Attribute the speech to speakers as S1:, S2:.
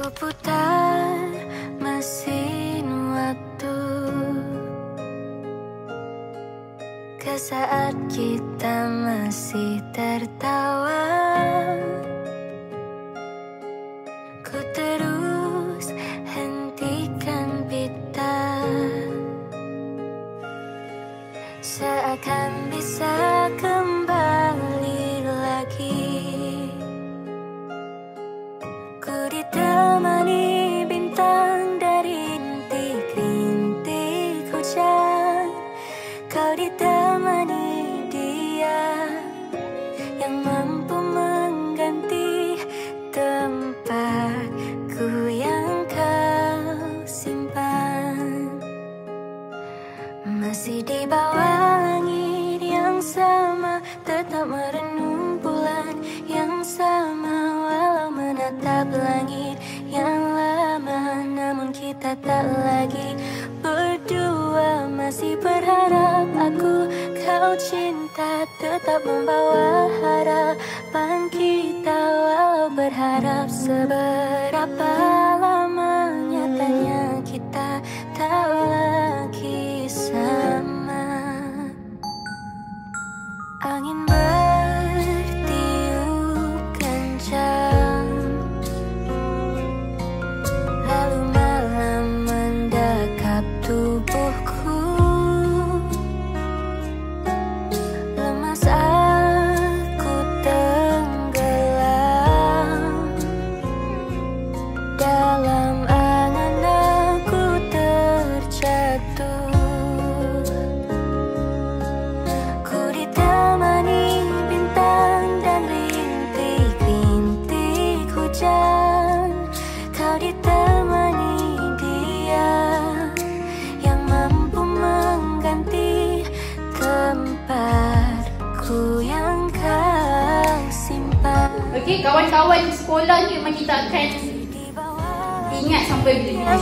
S1: Ku putar mesin waktu. Ke saat kita masih tertawa bawah langit yang sama Tetap merenung bulan yang sama. Walau menatap langit yang lama Namun kita tak lagi berdua. Masih berharap aku kau cinta Tetap membawa harapan kita. Walau berharap seberapa 앙인
S2: Okey, kawan-kawan sekolah ni memang kita akan ingat sampai bila